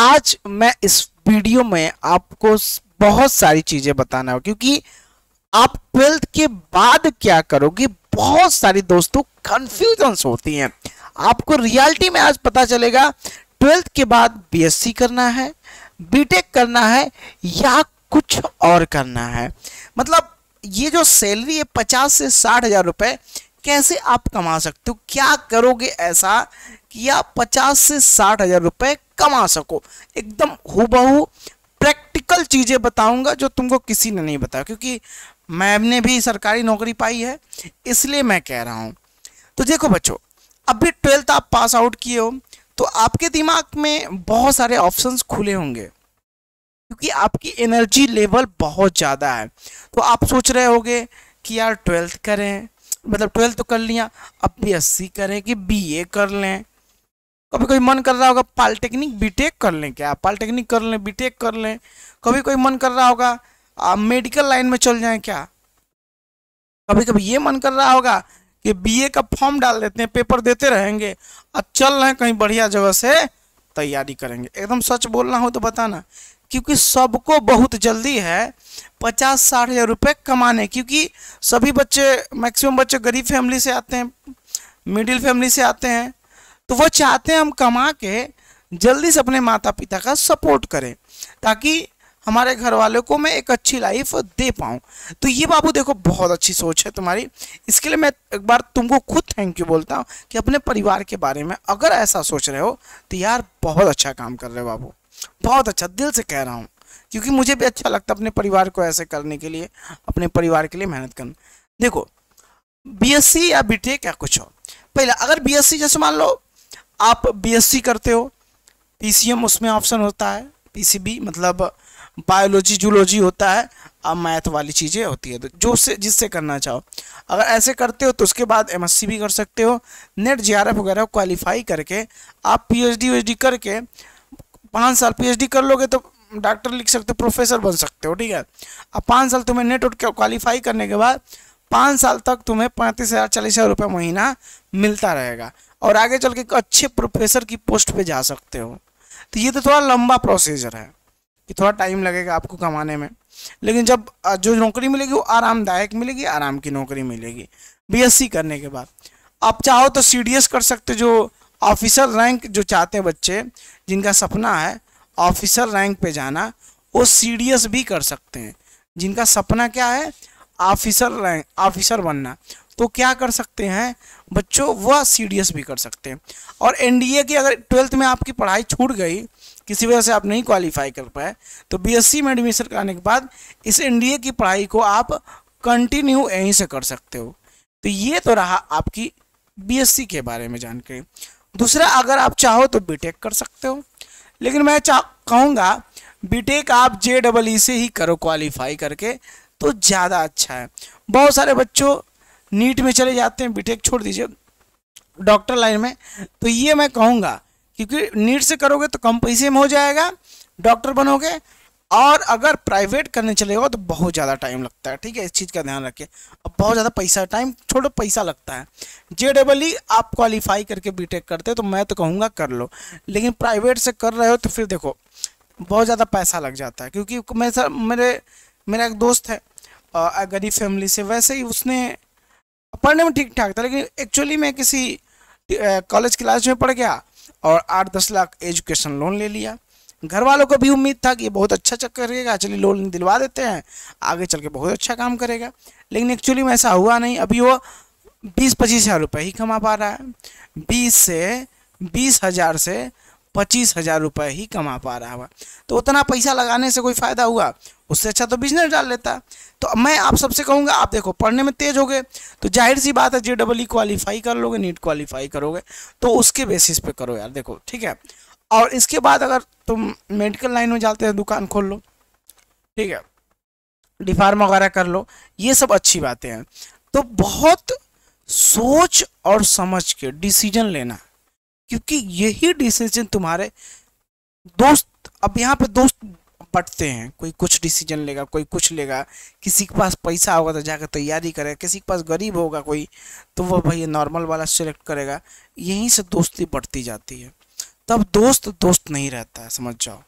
आज मैं इस वीडियो में आपको बहुत सारी चीज़ें बताना हो, क्योंकि आप ट्वेल्थ के बाद क्या करोगे, बहुत सारी दोस्तों कंफ्यूजन होती हैं। आपको रियलिटी में आज पता चलेगा, ट्वेल्थ के बाद बीएससी करना है बीटेक करना है, या कुछ और करना है। मतलब ये जो सैलरी है पचास से साठ हज़ार रुपए, कैसे आप कमा सकते हो? क्या करोगे ऐसा कि आप पचास से साठ हज़ार रुपए कमा सको। एकदम हुबहू प्रैक्टिकल चीज़ें बताऊँगा जो तुमको किसी ने नहीं बताया, क्योंकि मैंने भी सरकारी नौकरी पाई है, इसलिए मैं कह रहा हूँ। तो देखो बच्चों, अभी ट्वेल्थ आप पास आउट किए हो तो आपके दिमाग में बहुत सारे ऑप्शंस खुले होंगे, क्योंकि आपकी एनर्जी लेवल बहुत ज़्यादा है। तो आप सोच रहे होगे कि यार ट्वेल्थ करें मतलब ट्वेल्थ तो कर लिया, अब बी एस सी करें कि बी ए कर लें। कभी कोई मन कर रहा होगा पॉलिटेक्निक बीटेक कर लें क्या? पॉलिटेक्निक कर लें बीटेक कर लें। कभी कोई मन कर रहा होगा, आप मेडिकल लाइन में चल जाएँ क्या? कभी कभी ये मन कर रहा होगा कि बीए का फॉर्म डाल देते हैं पेपर देते रहेंगे और चल रहे हैं कहीं बढ़िया जगह से, तैयारी करेंगे। एकदम सच बोलना हो तो बताना, क्योंकि सबको बहुत जल्दी है पचास साठ हज़ार रुपये कमाने, क्योंकि सभी बच्चे मैक्सिमम बच्चे गरीब फैमिली से आते हैं मिडिल फैमिली से आते हैं तो वो चाहते हैं हम कमा के जल्दी से अपने माता पिता का सपोर्ट करें, ताकि हमारे घर वालों को मैं एक अच्छी लाइफ दे पाऊँ। तो ये बाबू देखो, बहुत अच्छी सोच है तुम्हारी। इसके लिए मैं एक बार तुमको खुद थैंक यू बोलता हूँ कि अपने परिवार के बारे में अगर ऐसा सोच रहे हो तो यार बहुत अच्छा काम कर रहे हो बाबू। बहुत अच्छा दिल से कह रहा हूँ, क्योंकि मुझे भी अच्छा लगता है अपने परिवार को ऐसे करने के लिए, अपने परिवार के लिए मेहनत करना। देखो बीएससी या बीटेक या कुछ हो? पहले, अगर बीएससी जैसे मान लो आप बीएससी करते हो पीसीएम उसमें ऑप्शन होता है पीसीबी मतलब बायोलॉजी जूलॉजी होता है, अब मैथ वाली चीज़ें होती है। तो जो से जिससे करना चाहो। अगर ऐसे करते हो तो उसके बाद एमएससी भी कर सकते हो। नेट जीआरएफ वगैरह क्वालिफाई करके, आप पीएचडी वीएचडी करके पाँच साल पीएचडी कर लोगे तो डॉक्टर लिख सकते हो प्रोफेसर बन सकते हो, ठीक है? अब पाँच साल तुम्हें नेट क्वालिफाई करने के बाद पाँच साल तक तुम्हें पैंतीस हज़ार, चालीस हज़ार रुपये महीना मिलता रहेगा। और आगे चल के अच्छे प्रोफेसर की पोस्ट पे जा सकते हो। तो ये तो थोड़ा लंबा प्रोसीजर है कि थोड़ा टाइम लगेगा आपको कमाने में। लेकिन जब जो नौकरी मिलेगी वो आरामदायक मिलेगी, आराम की नौकरी मिलेगी। बीएससी करने के बाद। आप चाहो तो सीडीएस कर सकते जो ऑफिसर रैंक जो चाहते हैं बच्चे, जिनका सपना है ऑफिसर रैंक पे जाना, वो सीडीएस भी कर सकते हैं। जिनका सपना क्या है? ऑफिसर रैंक ऑफिसर बनना। तो क्या कर सकते हैं? बच्चों, वह सीडीएस भी कर सकते हैं। और एनडीए की अगर ट्वेल्थ में आपकी पढ़ाई छूट गई, किसी वजह से आप नहीं क्वालिफाई कर पाए तो बीएससी में एडमिशन कराने के बाद इस एनडीए की पढ़ाई को आप कंटिन्यू यहीं से कर सकते हो। तो ये तो रहा आपकी बीएससी के बारे में जानकारी। दूसरा, अगर आप चाहो तो बीटेक कर सकते हो। लेकिन मैं चाह कहूँगा बीटेक आप जे डबल ई से ही करो क्वालिफाई करके। तो ज़्यादा अच्छा है। बहुत सारे बच्चों नीट में चले जाते हैं बीटेक छोड़ दीजिए। डॉक्टर लाइन में तो ये मैं कहूँगा, क्योंकि नीट से करोगे तो कम पैसे में हो जाएगा डॉक्टर बनोगे, और अगर प्राइवेट करने चले हो तो बहुत ज़्यादा टाइम लगता है। ठीक है, इस चीज़ का ध्यान रखिए। अब बहुत ज़्यादा पैसा टाइम छोड़ो पैसा लगता है। जे डबल ई आप क्वालिफाई करके बीटेक करते हो तो मैं तो कहूँगा कर लो। लेकिन प्राइवेट से कर रहे हो तो फिर देखो, बहुत ज़्यादा पैसा लग जाता है, क्योंकि मैं सर मेरे मेरा एक दोस्त है गरीब फैमिली से। वैसे ही उसने, पढ़ने में ठीक ठाक था, लेकिन एक्चुअली मैं किसी कॉलेज क्लास में पढ़ गया और आठ दस लाख एजुकेशन लोन ले लिया। घर वालों को भी उम्मीद था कि ये बहुत अच्छा चक्कर करेगा, चलिए लोन दिलवा देते हैं, आगे चल के बहुत अच्छा काम करेगा। लेकिन एक्चुअली में ऐसा हुआ नहीं, अभी वो बीस पच्चीस हज़ार रुपये ही कमा पा रहा है। बीस से, बीस हज़ार से पच्चीस हज़ार रुपये ही कमा पा रहा हुआ तो उतना पैसा लगाने से कोई फ़ायदा हुआ? उससे अच्छा तो बिज़नेस डाल लेता। तो मैं आप सबसे कहूँगा, आप देखो, पढ़ने में तेज हो गए तो ज़ाहिर सी बात है जे डबल ई क्वालिफाई कर लोगे नीट क्वालिफाई करोगे तो उसके बेसिस पे करो यार, देखो, ठीक है? और इसके बाद अगर तुम मेडिकल लाइन में जाते हैं, दुकान खोल लो, ठीक है? डिफार्म वगैरह कर लो, ये सब अच्छी बातें हैं। तो बहुत सोच और समझ के डिसीज़न लेना, क्योंकि यही डिसीज़न तुम्हारे दोस्त, अब यहाँ पे दोस्त बटते हैं, कोई कुछ डिसीज़न लेगा, कोई कुछ लेगा, किसी के पास पैसा होगा तो जाकर तैयारी करेगा, किसी के पास गरीब होगा कोई तो वह भैया नॉर्मल वाला सिलेक्ट करेगा। यहीं से दोस्ती बढ़ती जाती है। तब दोस्त दोस्त नहीं रहता है, समझ जाओ।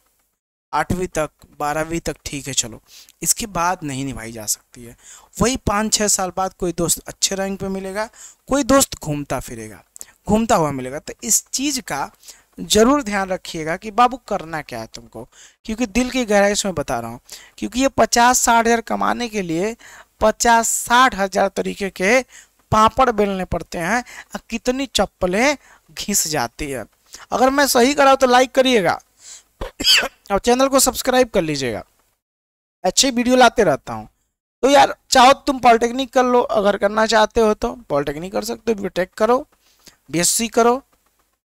आठवीं तक, बारहवीं तक ठीक है, चलो। इसके बाद नहीं निभाई जा सकती है। वही पाँच छः साल बाद कोई दोस्त अच्छे रैंक पे मिलेगा, कोई दोस्त घूमता फिरेगा। घूमता हुआ मिलेगा। तो इस चीज़ का ज़रूर ध्यान रखिएगा कि बाबू करना क्या है तुमको, क्योंकि दिल की गहराई से मैं बता रहा हूँ। क्योंकि ये पचास साठ हज़ार कमाने के लिए पचास साठ हज़ार तरीके के पापड़ बेलने पड़ते हैं और कितनी चप्पलें घिस जाती है। अगर मैं सही करा तो लाइक करिएगा और चैनल को सब्सक्राइब कर लीजिएगा। अच्छे वीडियो लाते रहता हूँ। तो यार, चाहो तुम पॉलिटेक्निक कर लो, अगर करना चाहते हो तो पॉलिटेक्निक कर सकते हो बीटेक करो बीएससी करो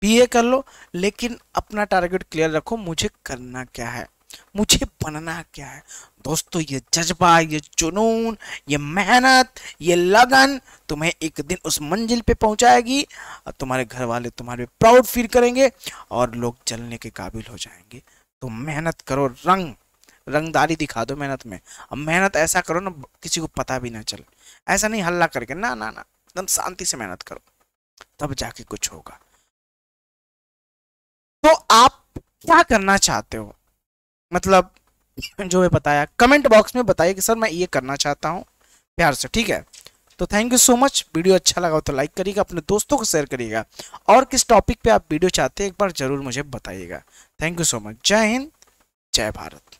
बीए कर लो, लेकिन अपना टारगेट क्लियर रखो, मुझे करना क्या है? मुझे बनना क्या है? दोस्तों, ये जज्बा, ये जुनून, ये मेहनत, ये लगन तुम्हें एक दिन उस मंजिल पे पहुंचाएगी और तुम्हारे घर वाले तुम्हारे प्राउड फील करेंगे और लोग चलने के काबिल हो जाएँगे। तो मेहनत करो, रंग, रंगदारी दिखा दो मेहनत में। अब मेहनत ऐसा करो ना, किसी को पता भी ना चले। ऐसा नहीं हल्ला करके, ना ना ना, एकदम शांति से मेहनत करो, तब जाके कुछ होगा। तो आप क्या करना चाहते हो? मतलब जो है बताया कमेंट बॉक्स में बताइए कि सर मैं ये करना चाहता हूँ, प्यार से, ठीक है? तो thank you so much video अच्छा लगा हो तो लाइक करिएगा, अपने दोस्तों को शेयर करिएगा। और किस टॉपिक पे आप वीडियो चाहते हैं, एक बार ज़रूर मुझे बताइएगा। थैंक यू सो मच जय हिंद, जय भारत।